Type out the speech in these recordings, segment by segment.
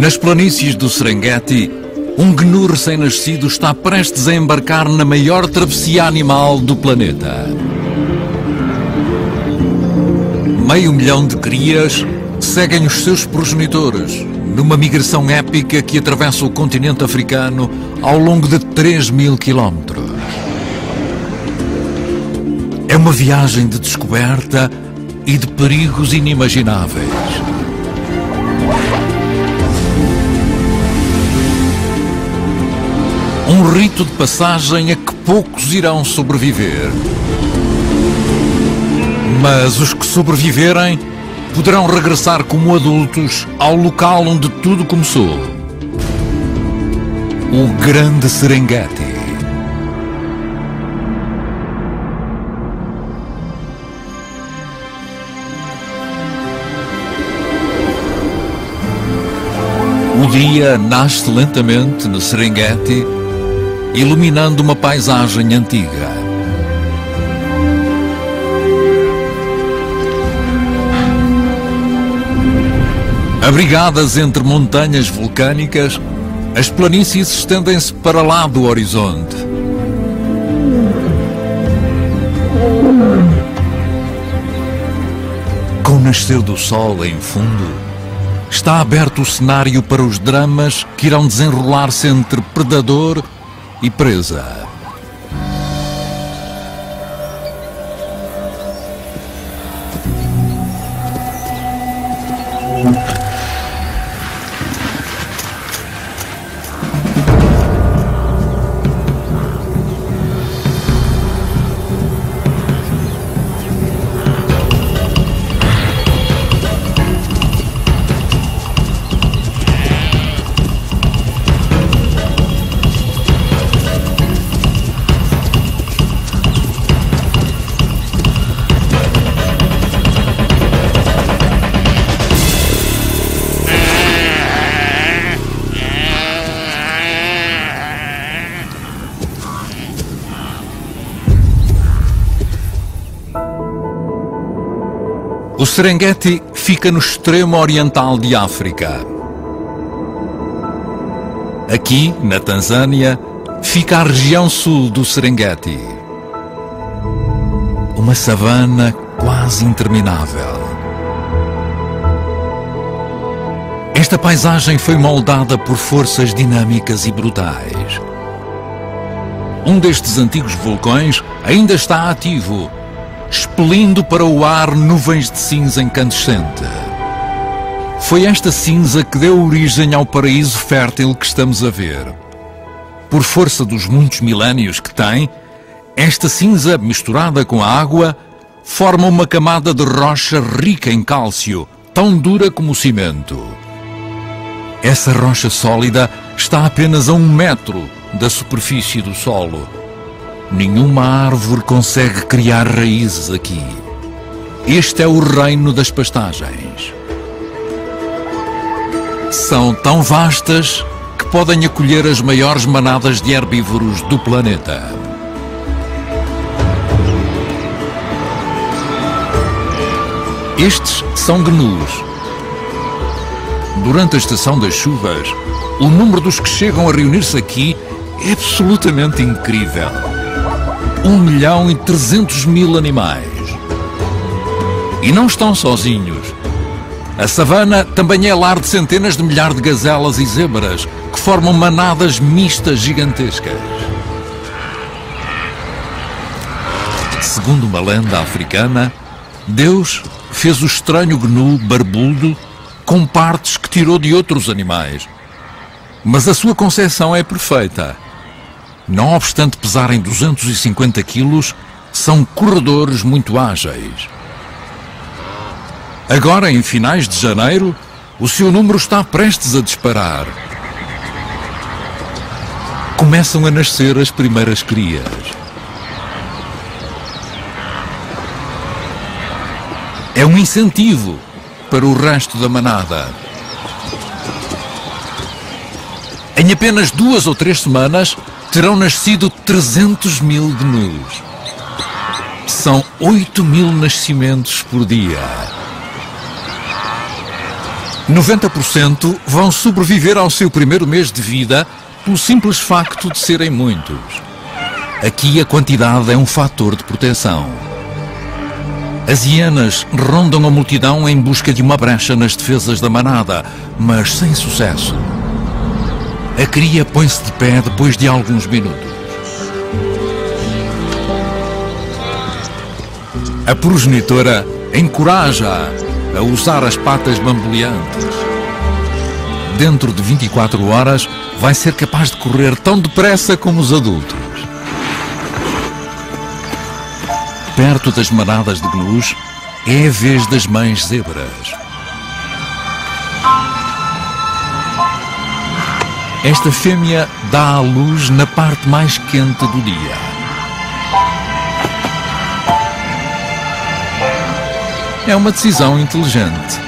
Nas planícies do Serengeti, um gnu recém-nascido está prestes a embarcar na maior travessia animal do planeta. Meio milhão de crias seguem os seus progenitores numa migração épica que atravessa o continente africano ao longo de 3 mil quilómetros. É uma viagem de descoberta e de perigos inimagináveis. Um rito de passagem a que poucos irão sobreviver. Mas os que sobreviverem poderão regressar como adultos ao local onde tudo começou. O Grande Serengeti. O dia nasce lentamente no Serengeti, iluminando uma paisagem antiga. Abrigadas entre montanhas vulcânicas, as planícies estendem-se para lá do horizonte. Com o nascer do sol em fundo, está aberto o cenário para os dramas que irão desenrolar-se entre predador e presa. Serengeti fica no extremo oriental de África. Aqui, na Tanzânia, fica a região sul do Serengeti. Uma savana quase interminável. Esta paisagem foi moldada por forças dinâmicas e brutais. Um destes antigos vulcões ainda está ativo expelindo para o ar nuvens de cinza incandescente. Foi esta cinza que deu origem ao paraíso fértil que estamos a ver. Por força dos muitos milénios que tem, esta cinza, misturada com a água, forma uma camada de rocha rica em cálcio, tão dura como o cimento. Essa rocha sólida está apenas a um metro da superfície do solo Nenhuma árvore consegue criar raízes aqui. Este é o reino das pastagens. São tão vastas que podem acolher as maiores manadas de herbívoros do planeta. Estes são gnus. Durante a estação das chuvas, o número dos que chegam a reunir-se aqui é absolutamente incrível. 1 milhão e 300 mil animais. E não estão sozinhos. A savana também é lar de centenas de milhares de gazelas e zebras que formam manadas mistas gigantescas. Segundo uma lenda africana, Deus fez o estranho gnu barbudo com partes que tirou de outros animais. Mas a sua concepção é perfeita. Não obstante pesarem 250 quilos, são corredores muito ágeis. Agora, em finais de janeiro, o seu número está prestes a disparar. Começam a nascer as primeiras crias. É um incentivo para o resto da manada. Em apenas duas ou três semanas, terão nascido 300 mil gnus. São 8 mil nascimentos por dia. 90% vão sobreviver ao seu primeiro mês de vida pelo simples facto de serem muitos. Aqui a quantidade é um fator de proteção. As hienas rondam a multidão em busca de uma brecha nas defesas da manada, mas sem sucesso. A cria põe-se de pé depois de alguns minutos. A progenitora encoraja-a a usar as patas bamboleantes. Dentro de 24 horas, vai ser capaz de correr tão depressa como os adultos. Perto das manadas de gnus, é a vez das mães zebras. Esta fêmea dá à luz na parte mais quente do dia. É uma decisão inteligente.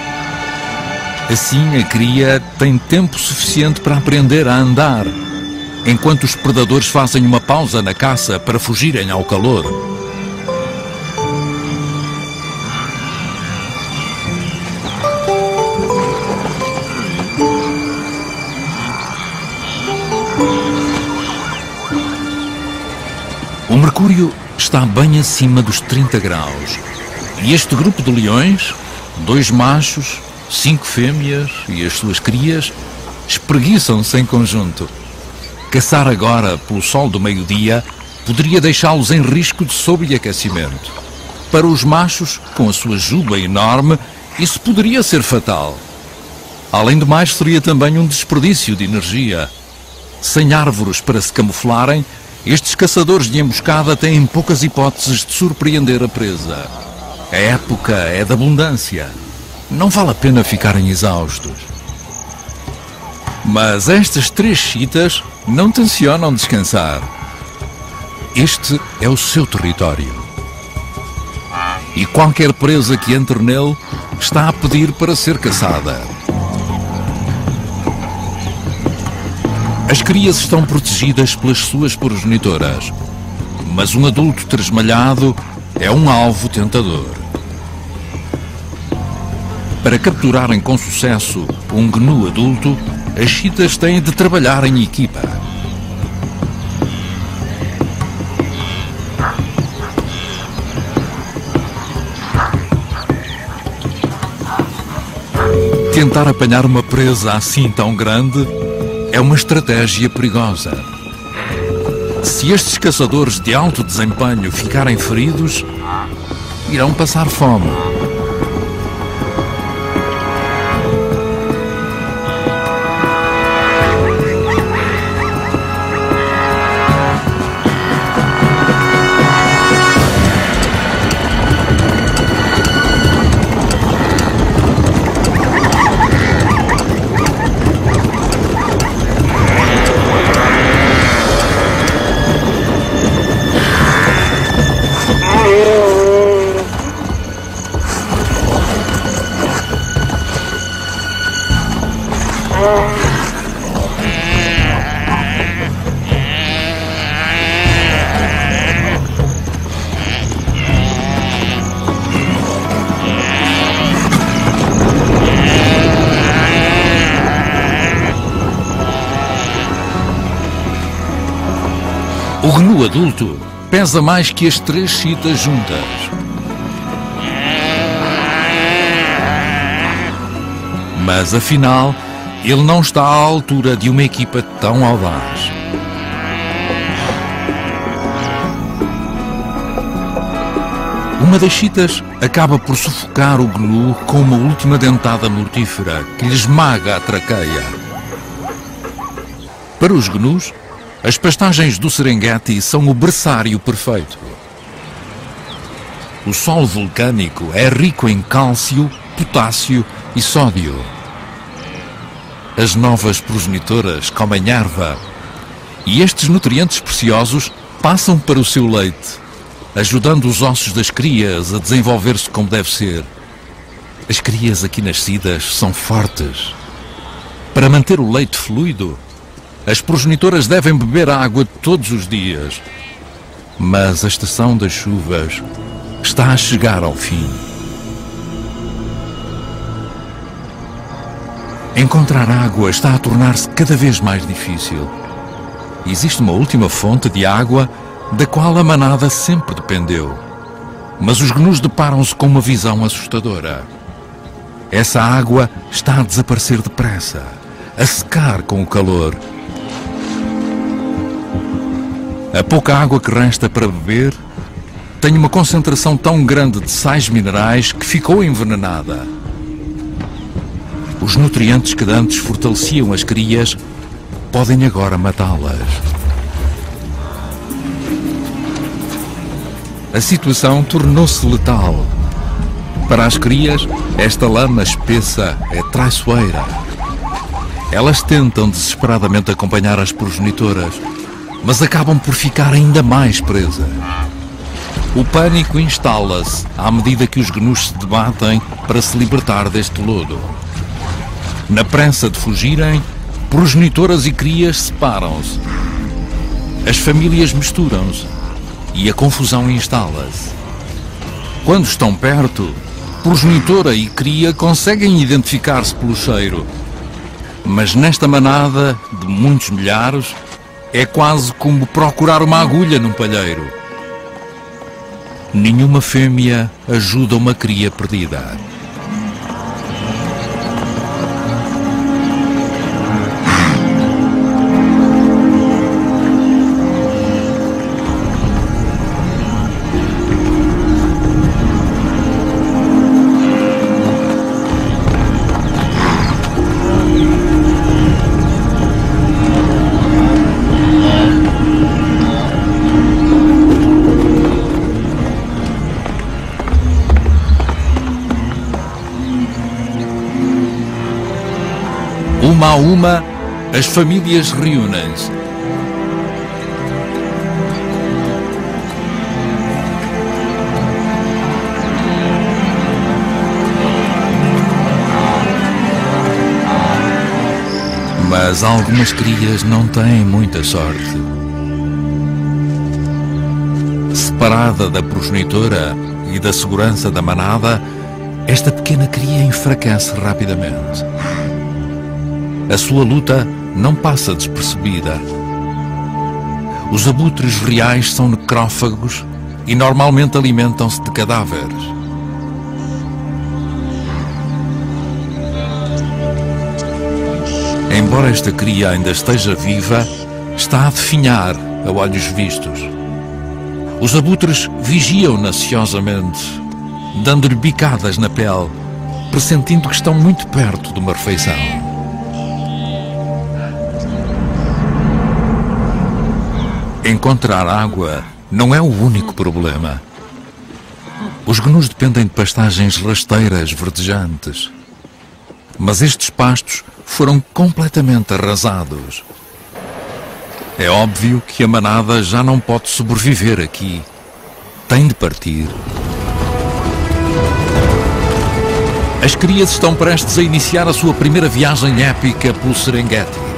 Assim, a cria tem tempo suficiente para aprender a andar, enquanto os predadores fazem uma pausa na caça para fugirem ao calor. Mercúrio está bem acima dos 30 graus e este grupo de leões, dois machos, cinco fêmeas e as suas crias, espreguiçam-se em conjunto. Caçar agora pelo sol do meio-dia poderia deixá-los em risco de sobreaquecimento. Para os machos, com a sua juba enorme, isso poderia ser fatal. Além do mais, seria também um desperdício de energia. Sem árvores para se camuflarem, estes caçadores de emboscada têm poucas hipóteses de surpreender a presa. A época é da abundância. Não vale a pena ficarem exaustos. Mas estas três chitas não tencionam descansar. Este é o seu território. E qualquer presa que entre nele está a pedir para ser caçada. As crias estão protegidas pelas suas progenitoras, mas um adulto tresmalhado é um alvo tentador. Para capturarem com sucesso um gnu adulto, as chitas têm de trabalhar em equipa. Tentar apanhar uma presa assim tão grande é uma estratégia perigosa. Se estes caçadores de alto desempenho ficarem feridos, irão passar fome. Adulto pesa mais que as três chitas juntas. Mas afinal, ele não está à altura de uma equipa tão audaz. Uma das chitas acaba por sufocar o gnu com uma última dentada mortífera que lhe esmaga a traqueia. Para os gnus, as pastagens do Serengeti são o berçário perfeito. O solo vulcânico é rico em cálcio, potássio e sódio. As novas progenitoras comem erva e estes nutrientes preciosos passam para o seu leite, ajudando os ossos das crias a desenvolver-se como deve ser. As crias aqui nascidas são fortes. Para manter o leite fluido, as progenitoras devem beber água todos os dias. Mas a estação das chuvas está a chegar ao fim. Encontrar água está a tornar-se cada vez mais difícil. Existe uma última fonte de água da qual a manada sempre dependeu. Mas os gnus deparam-se com uma visão assustadora. Essa água está a desaparecer depressa, a secar com o calor. A pouca água que resta para beber tem uma concentração tão grande de sais minerais que ficou envenenada. Os nutrientes que antes fortaleciam as crias podem agora matá-las. A situação tornou-se letal. Para as crias, esta lama espessa é traiçoeira. Elas tentam desesperadamente acompanhar as progenitoras, mas acabam por ficar ainda mais presas. O pânico instala-se à medida que os gnus se debatem para se libertar deste lodo. Na pressa de fugirem, progenitoras e crias separam-se. As famílias misturam-se e a confusão instala-se. Quando estão perto, progenitora e cria conseguem identificar-se pelo cheiro. Mas nesta manada de muitos milhares, é quase como procurar uma agulha num palheiro. Nenhuma fêmea ajuda uma cria perdida. Uma a uma, as famílias reúnem-se. Mas algumas crias não têm muita sorte. Separada da progenitora e da segurança da manada, esta pequena cria enfraquece rapidamente. A sua luta não passa despercebida. Os abutres reais são necrófagos e normalmente alimentam-se de cadáveres. Embora esta cria ainda esteja viva, está a definhar a olhos vistos. Os abutres vigiam-na ansiosamente, dando-lhe bicadas na pele, pressentindo que estão muito perto de uma refeição. Encontrar água não é o único problema. Os gnus dependem de pastagens rasteiras verdejantes. Mas estes pastos foram completamente arrasados. É óbvio que a manada já não pode sobreviver aqui. Tem de partir. As crias estão prestes a iniciar a sua primeira viagem épica pelo Serengeti.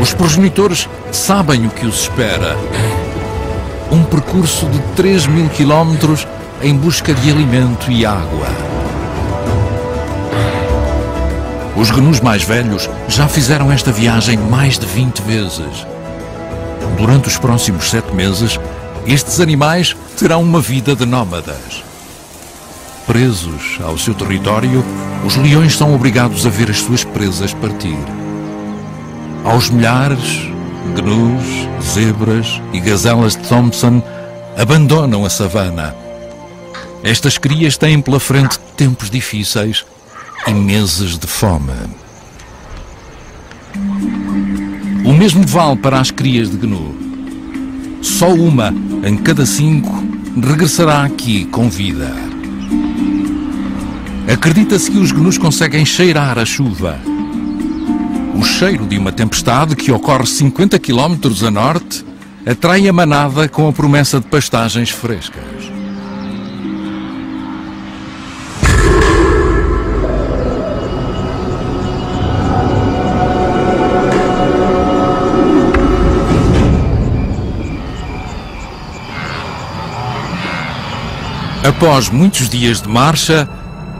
Os progenitores sabem o que os espera. Um percurso de 3 mil quilómetros em busca de alimento e água. Os gnus mais velhos já fizeram esta viagem mais de 20 vezes. Durante os próximos sete meses, estes animais terão uma vida de nómadas. Presos ao seu território, os leões são obrigados a ver as suas presas partir. Aos milhares, gnus, zebras e gazelas de Thompson abandonam a savana. Estas crias têm pela frente tempos difíceis e meses de fome. O mesmo vale para as crias de gnu. Só uma em cada cinco regressará aqui com vida. Acredita-se que os gnus conseguem cheirar a chuva. O cheiro de uma tempestade que ocorre 50 km a norte atrai a manada com a promessa de pastagens frescas. Após muitos dias de marcha,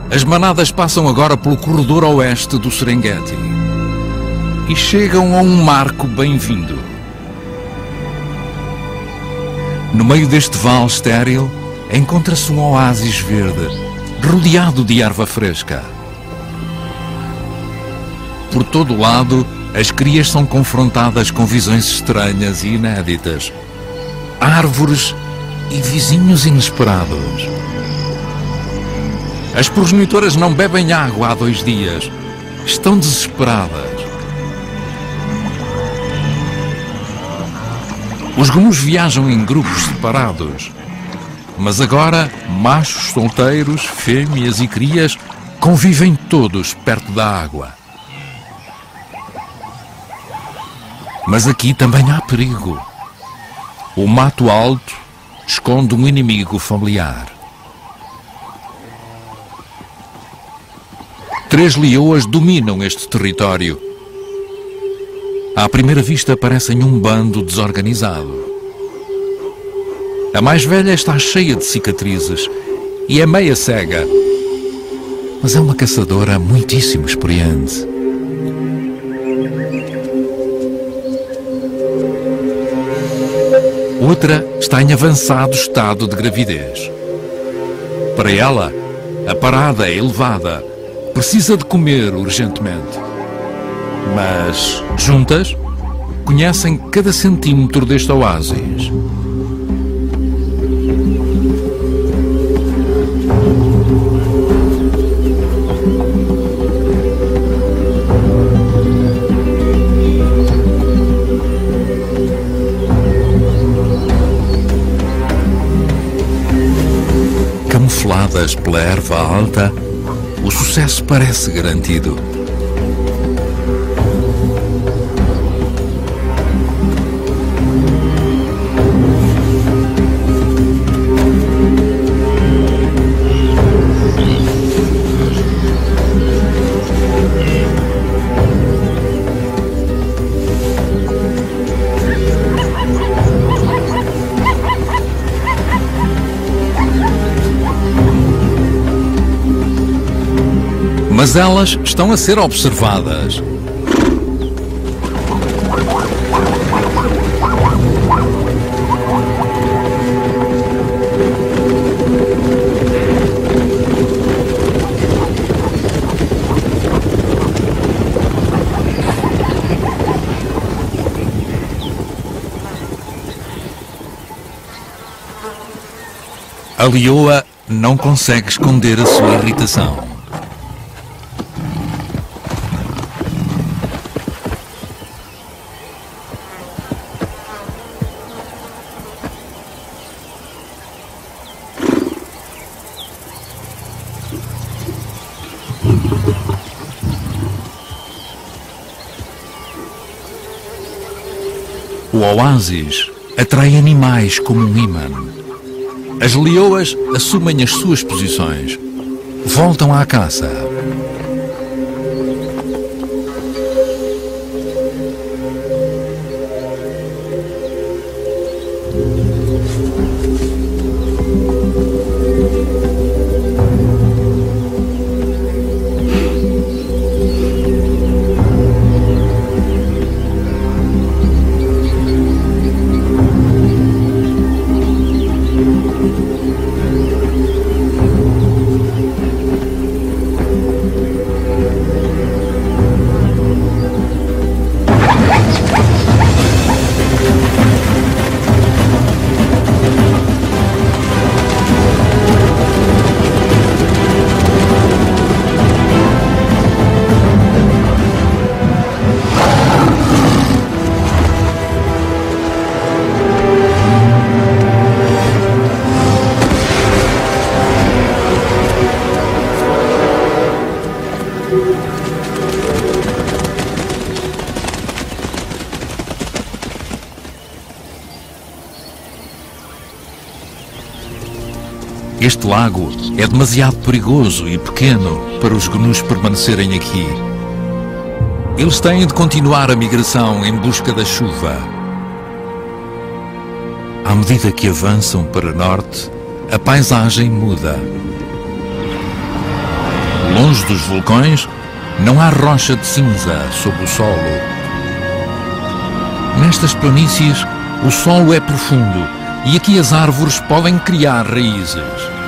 as manadas passam agora pelo corredor oeste do Serengeti e chegam a um marco bem-vindo. No meio deste vale estéril, encontra-se um oásis verde, rodeado de erva fresca. Por todo o lado, as crias são confrontadas com visões estranhas e inéditas. Árvores e vizinhos inesperados. As progenitoras não bebem água há dois dias. Estão desesperadas. Os gnus viajam em grupos separados. Mas agora, machos solteiros, fêmeas e crias convivem todos perto da água. Mas aqui também há perigo. O mato alto esconde um inimigo familiar. Três leoas dominam este território. À primeira vista parecem um bando desorganizado. A mais velha está cheia de cicatrizes e é meia cega, mas é uma caçadora muitíssimo experiente. Outra está em avançado estado de gravidez. Para ela, a parada é elevada. Precisa de comer urgentemente. Mas, juntas, conhecem cada centímetro deste oásis. camufladas pela erva alta, o sucesso parece garantido. Mas elas estão a ser observadas. A leoa não consegue esconder a sua irritação. Oásis atrai animais como um imã. As leoas assumem as suas posições. Voltam à caça. Lago é demasiado perigoso e pequeno para os gnus permanecerem aqui. Eles têm de continuar a migração em busca da chuva. À medida que avançam para norte, a paisagem muda. Longe dos vulcões, não há rocha de cinza sob o solo. Nestas planícies, o solo é profundo e aqui as árvores podem criar raízes.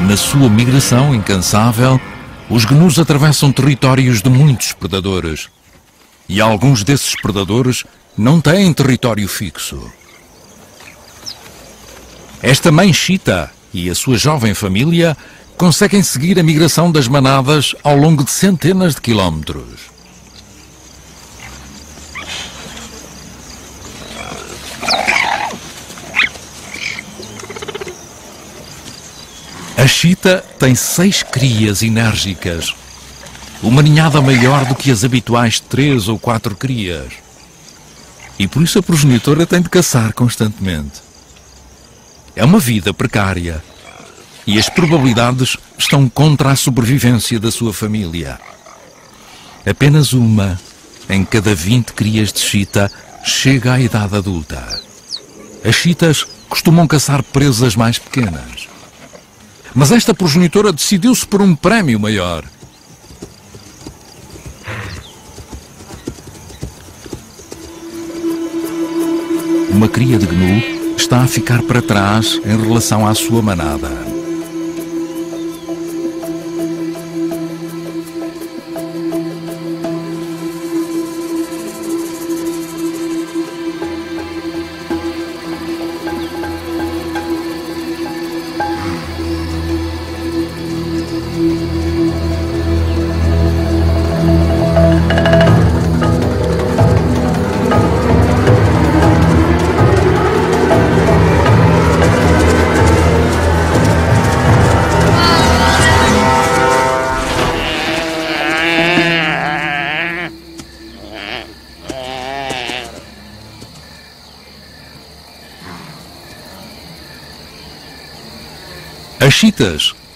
Na sua migração incansável, os gnus atravessam territórios de muitos predadores. E alguns desses predadores não têm território fixo. Esta mãe chita e a sua jovem família conseguem seguir a migração das manadas ao longo de centenas de quilómetros. A chita tem seis crias enérgicas, uma ninhada maior do que as habituais três ou quatro crias. E por isso a progenitora tem de caçar constantemente. É uma vida precária e as probabilidades estão contra a sobrevivência da sua família. Apenas uma em cada 20 crias de chita chega à idade adulta. As chitas costumam caçar presas mais pequenas. Mas esta progenitora decidiu-se por um prémio maior. Uma cria de gnu está a ficar para trás em relação à sua manada.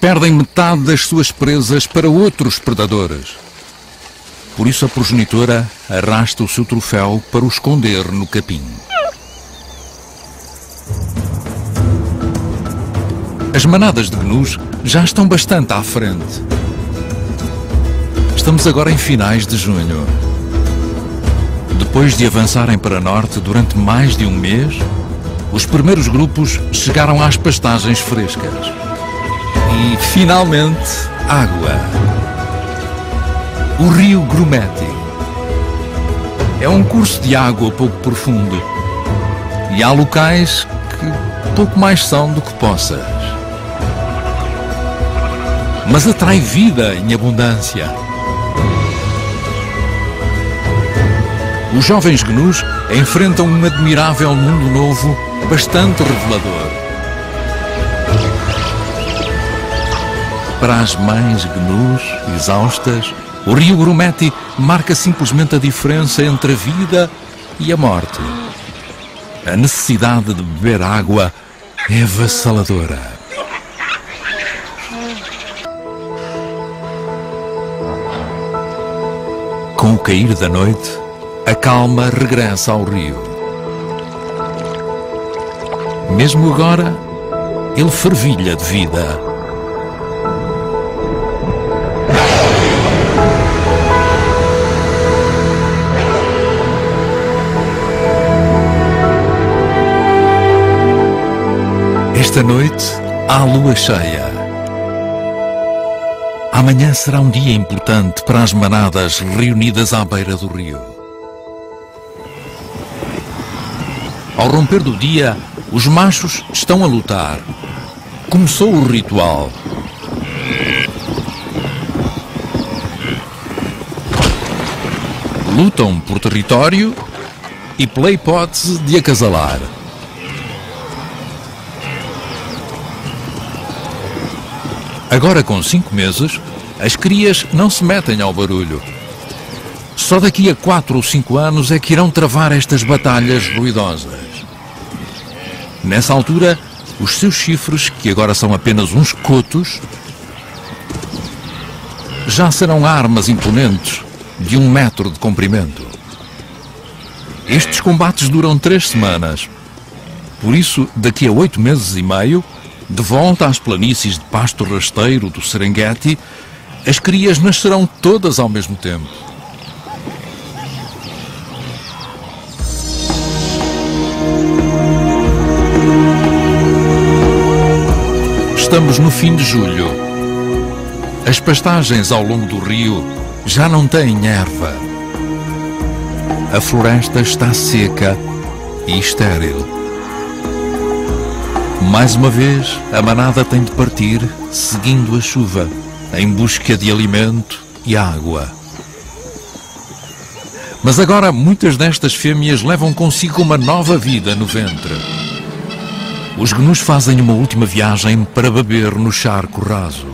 Perdem metade das suas presas para outros predadores. Por isso a progenitora arrasta o seu troféu para o esconder no capim. As manadas de gnus já estão bastante à frente. Estamos agora em finais de junho. Depois de avançarem para norte durante mais de um mês, os primeiros grupos chegaram às pastagens frescas. E, finalmente, água. O rio Grumeti. É um curso de água pouco profundo. E há locais que pouco mais são do que poças. Mas atrai vida em abundância. Os jovens gnus enfrentam um admirável mundo novo, bastante revelador. Para as mães gnus, exaustas, o rio Grumeti marca simplesmente a diferença entre a vida e a morte. A necessidade de beber água é avassaladora. Com o cair da noite, a calma regressa ao rio. Mesmo agora, ele fervilha de vida. Esta noite há lua cheia. Amanhã será um dia importante para as manadas reunidas à beira do rio. Ao romper do dia, os machos estão a lutar. Começou o ritual. Lutam por território e pela hipótese de acasalar. Agora, com cinco meses, as crias não se metem ao barulho. Só daqui a quatro ou cinco anos é que irão travar estas batalhas ruidosas. Nessa altura, os seus chifres, que agora são apenas uns cotos, já serão armas imponentes de um metro de comprimento. Estes combates duram três semanas. Por isso, daqui a oito meses e meio, De volta às planícies de pasto rasteiro do Serengeti, as crias nascerão todas ao mesmo tempo. Estamos no fim de julho. As pastagens ao longo do rio já não têm erva. A floresta está seca e estéril. Mais uma vez, a manada tem de partir seguindo a chuva, em busca de alimento e água. Mas agora muitas destas fêmeas levam consigo uma nova vida no ventre. Os gnus fazem uma última viagem para beber no charco raso.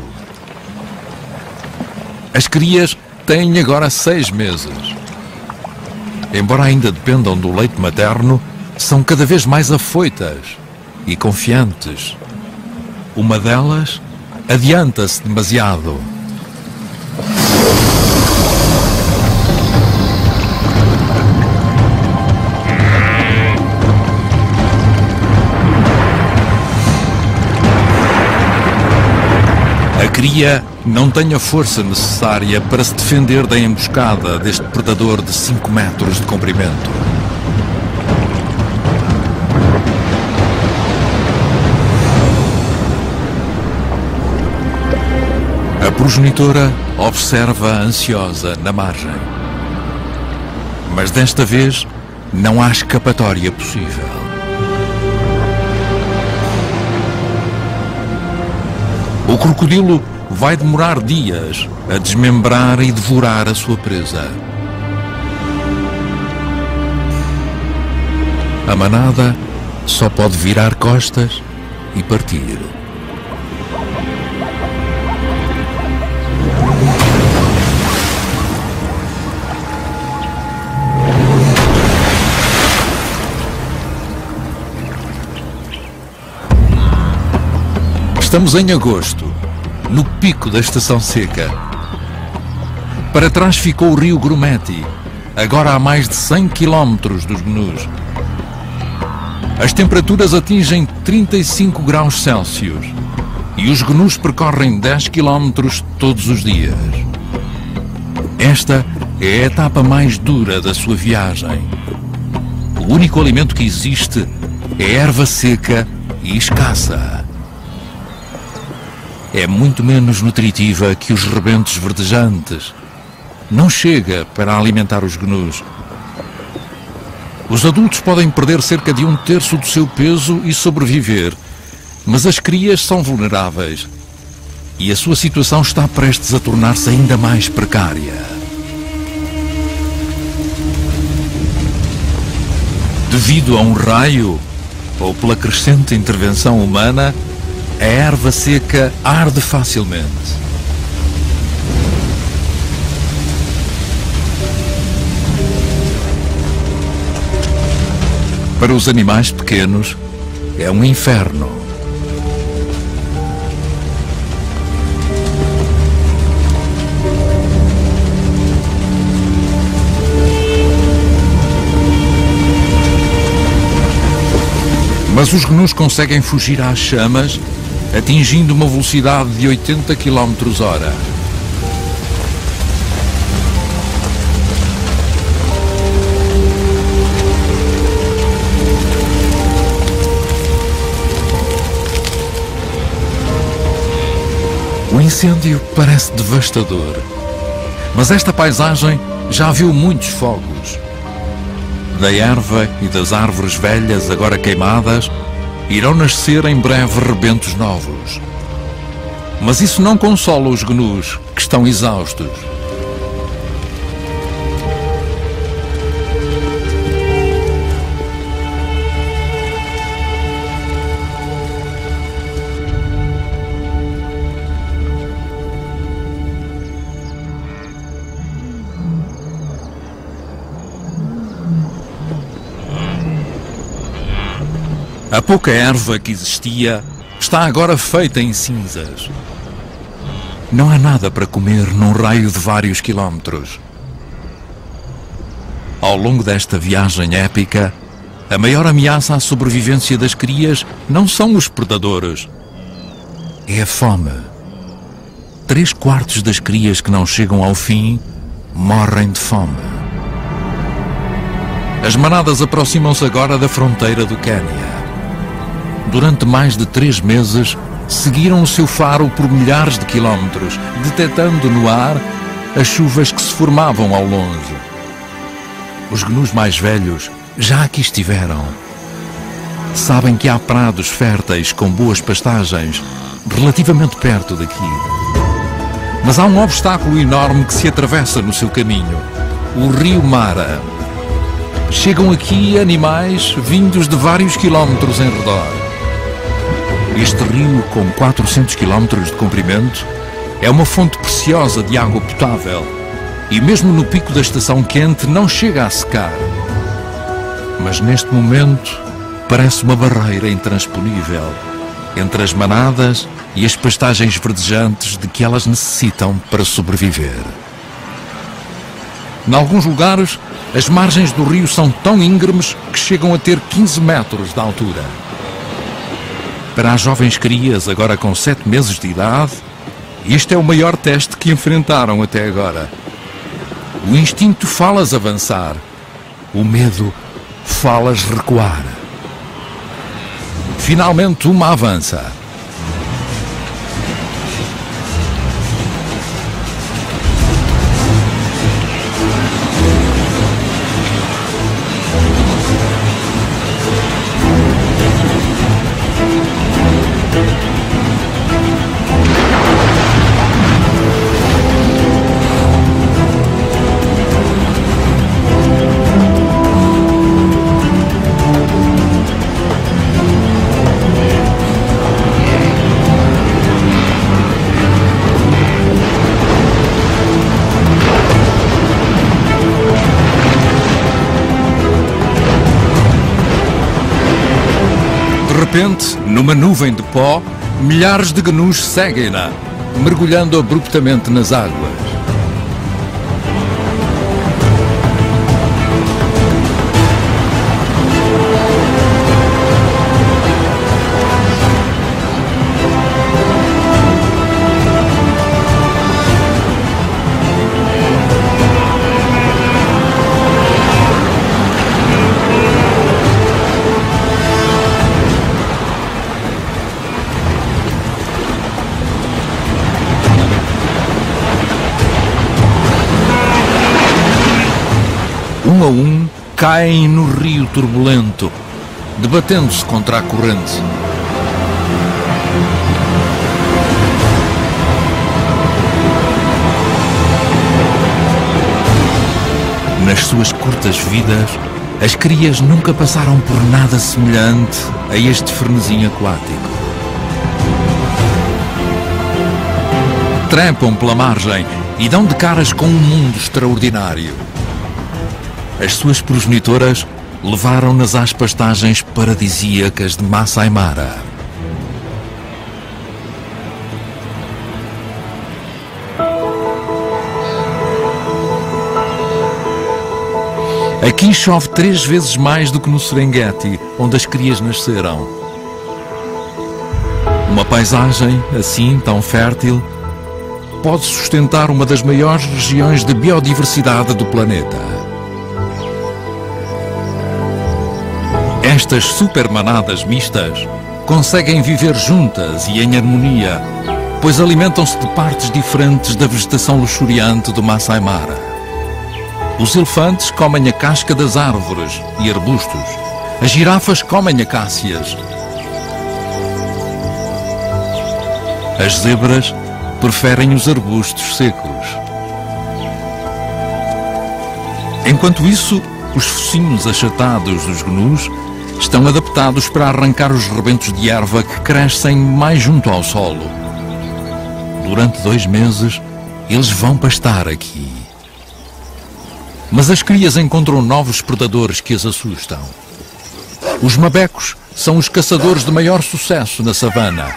As crias têm agora seis meses. Embora ainda dependam do leite materno, são cada vez mais afoitas e confiantes. Uma delas adianta-se demasiado. A cria não tem a força necessária para se defender da emboscada deste predador de 5 metros de comprimento. Progenitora observa ansiosa na margem. Mas desta vez não há escapatória possível. O crocodilo vai demorar dias a desmembrar e devorar a sua presa. A manada só pode virar costas e partir. Estamos em agosto, no pico da estação seca. Para trás ficou o rio Grumeti, agora a mais de 100 quilómetros dos gnus. As temperaturas atingem 35 graus Celsius e os gnus percorrem 10 quilómetros todos os dias. Esta é a etapa mais dura da sua viagem. O único alimento que existe é erva seca e escassa é muito menos nutritiva que os rebentos verdejantes. Não chega para alimentar os gnus. Os adultos podem perder cerca de um terço do seu peso e sobreviver, mas as crias são vulneráveis e a sua situação está prestes a tornar-se ainda mais precária. Devido a um raio ou pela crescente intervenção humana, a erva seca arde facilmente. Para os animais pequenos, é um inferno. Mas os gnus conseguem fugir às chamas atingindo uma velocidade de 80 km hora. O incêndio parece devastador, mas esta paisagem já viu muitos fogos. Da erva e das árvores velhas agora queimadas, irão nascer em breve rebentos novos. Mas isso não consola os gnus, que estão exaustos. A pouca erva que existia está agora feita em cinzas. Não há nada para comer num raio de vários quilómetros. Ao longo desta viagem épica, a maior ameaça à sobrevivência das crias não são os predadores, é a fome. Três quartos das crias que não chegam ao fim morrem de fome. As manadas aproximam-se agora da fronteira do Quênia. Durante mais de três meses, seguiram o seu faro por milhares de quilómetros, detectando no ar as chuvas que se formavam ao longe. Os gnus mais velhos já aqui estiveram. Sabem que há prados férteis com boas pastagens relativamente perto daqui. Mas há um obstáculo enorme que se atravessa no seu caminho: o rio Mara. Chegam aqui animais vindos de vários quilómetros em redor. Este rio, com 400 quilómetros de comprimento, é uma fonte preciosa de água potável e, mesmo no pico da estação quente, não chega a secar. Mas neste momento parece uma barreira intransponível entre as manadas e as pastagens verdejantes de que elas necessitam para sobreviver. Em alguns lugares, as margens do rio são tão íngremes que chegam a ter 15 metros de altura. Para as jovens crias, agora com 7 meses de idade, este é o maior teste que enfrentaram até agora. O instinto fala-as avançar, o medo fala-as recuar. Finalmente, uma avança. Repente, numa nuvem de pó, milhares de gnus seguem-na, mergulhando abruptamente nas águas. Um a um, caem no rio turbulento, debatendo-se contra a corrente. Nas suas curtas vidas, as crias nunca passaram por nada semelhante a este frenesim aquático. Trepam pela margem e dão de caras com um mundo extraordinário. As suas progenitoras levaram-nas às pastagens paradisíacas de Masai Mara. Aqui chove três vezes mais do que no Serengeti, onde as crias nasceram. Uma paisagem assim tão fértil pode sustentar uma das maiores regiões de biodiversidade do planeta. Estas supermanadas mistas conseguem viver juntas e em harmonia, pois alimentam-se de partes diferentes da vegetação luxuriante do Masai Mara. Os elefantes comem a casca das árvores e arbustos. As girafas comem acácias. As zebras preferem os arbustos secos. Enquanto isso, os focinhos achatados dos gnus estão adaptados para arrancar os rebentos de erva que crescem mais junto ao solo. Durante dois meses, eles vão pastar aqui. Mas as crias encontram novos predadores que as assustam. Os mabecos são os caçadores de maior sucesso na savana.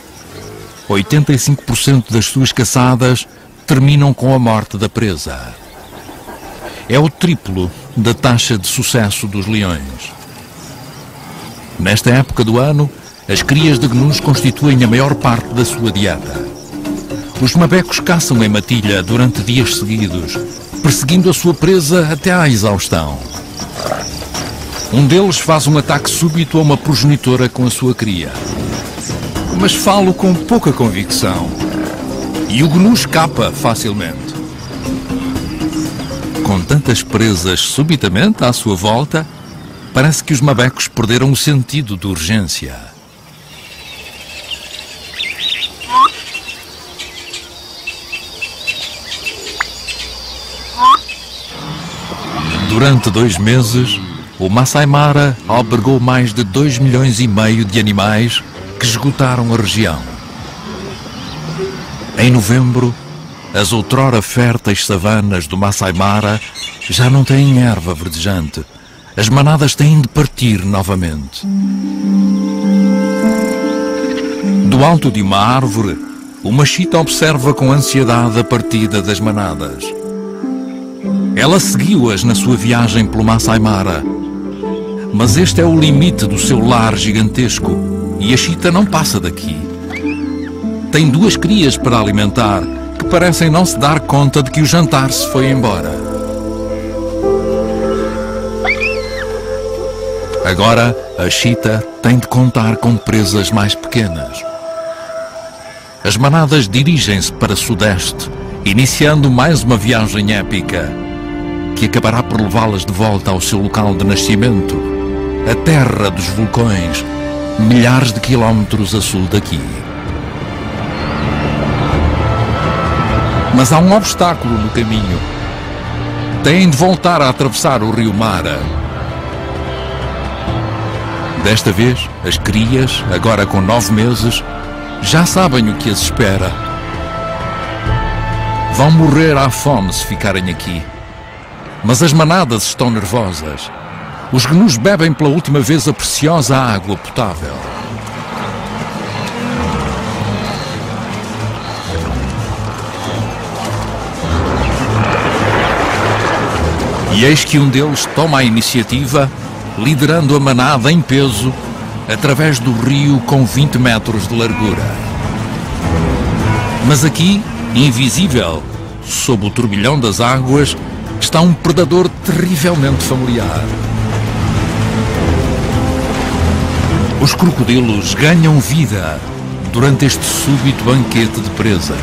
85% das suas caçadas terminam com a morte da presa. É o triplo da taxa de sucesso dos leões. Nesta época do ano, as crias de gnus constituem a maior parte da sua dieta. Os mabecos caçam em matilha durante dias seguidos, perseguindo a sua presa até à exaustão. Um deles faz um ataque súbito a uma progenitora com a sua cria. Mas falo com pouca convicção. E o gnu escapa facilmente. Com tantas presas subitamente à sua volta, parece que os mabecos perderam o sentido de urgência. Durante dois meses, o Masai Mara albergou mais de 2 milhões e meio de animais que esgotaram a região. Em novembro, as outrora férteis savanas do Masai Mara já não têm erva verdejante. As manadas têm de partir novamente. Do alto de uma árvore, o machita observa com ansiedade a partida das manadas. Ela seguiu-as na sua viagem pelo Masai Mara mas este é o limite do seu lar gigantesco e a chita não passa daqui. Tem duas crias para alimentar que parecem não se dar conta de que o jantar se foi embora. Agora a chita tem de contar com presas mais pequenas. As manadas dirigem-se para sudeste, iniciando mais uma viagem épica que acabará por levá-las de volta ao seu local de nascimento a terra dos vulcões, milhares de quilómetros a sul daqui. Mas há um obstáculo no caminho. Têm de voltar a atravessar o rio Mara. Desta vez, as crias, agora com nove meses, já sabem o que as espera. Vão morrer à fome se ficarem aqui. Mas as manadas estão nervosas. Os gnus bebem pela última vez a preciosa água potável. E eis que um deles toma a iniciativa, liderando a manada em peso através do rio com 20 metros de largura. Mas aqui, invisível, sob o turbilhão das águas, está um predador terrivelmente familiar. Os crocodilos ganham vida durante este súbito banquete de presas.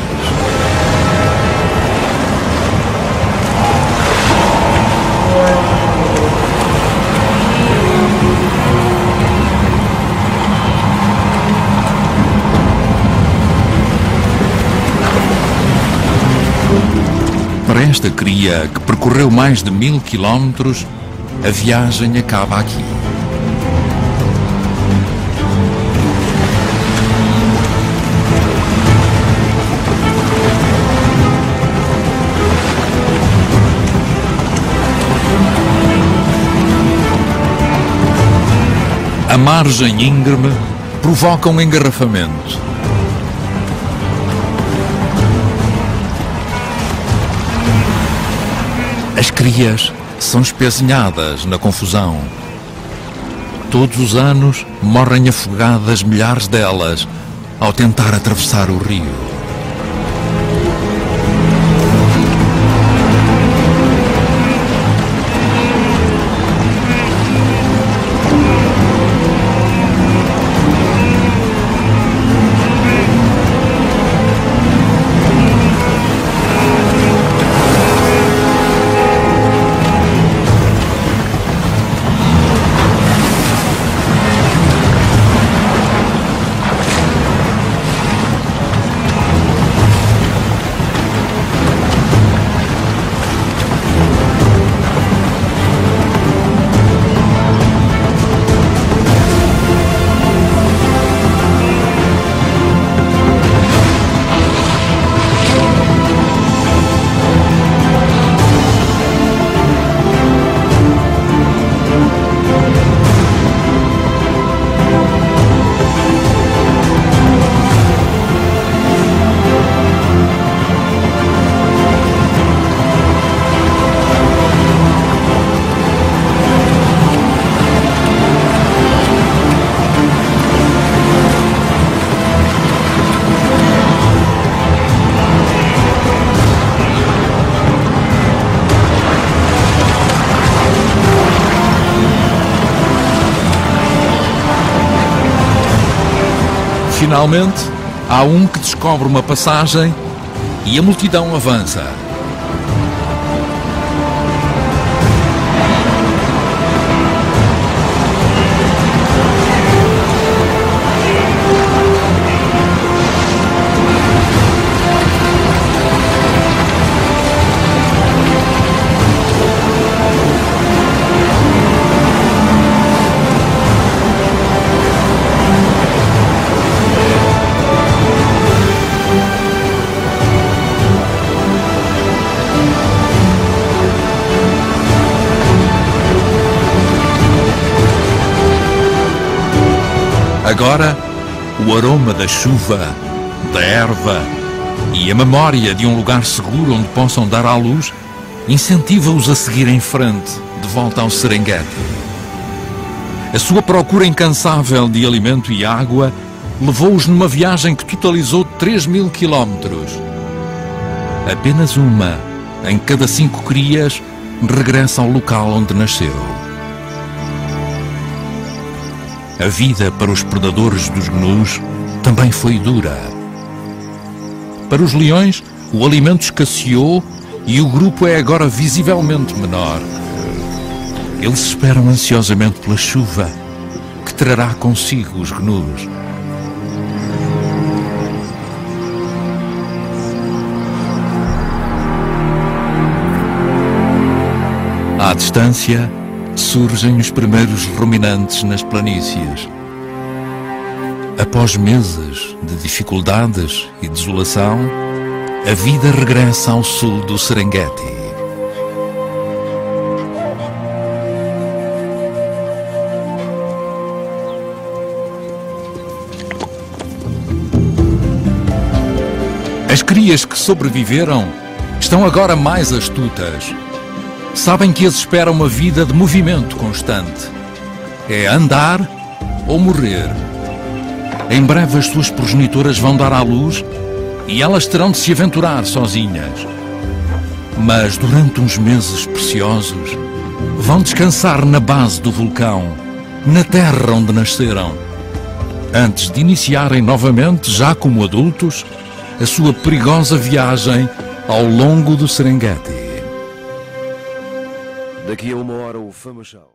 Esta cria, que percorreu mais de mil quilómetros, a viagem acaba aqui. A margem íngreme provoca um engarrafamento. As crias são espezinhadas na confusão. Todos os anos morrem afogadas milhares delas ao tentar atravessar o rio. Finalmente, há um que descobre uma passagem e a multidão avança. Agora, o aroma da chuva, da erva e a memória de um lugar seguro onde possam dar à luz incentiva-os a seguir em frente, de volta ao Serengeti. A sua procura incansável de alimento e água levou-os numa viagem que totalizou 3 mil quilómetros. Apenas uma, em cada cinco crias, regressa ao local onde nasceu. A vida para os predadores dos gnus também foi dura. Para os leões, o alimento escasseou e o grupo é agora visivelmente menor. Eles esperam ansiosamente pela chuva, que trará consigo os gnus. À distância, surgem os primeiros ruminantes nas planícies. Após meses de dificuldades e desolação, a vida regressa ao sul do Serengeti. As crias que sobreviveram estão agora mais astutas sabem que as espera uma vida de movimento constante. É andar ou morrer. Em breve as suas progenitoras vão dar à luz e elas terão de se aventurar sozinhas. Mas durante uns meses preciosos vão descansar na base do vulcão, na terra onde nasceram, antes de iniciarem novamente, já como adultos, a sua perigosa viagem ao longo do Serengeti. Daqui a uma hora o Fama Show.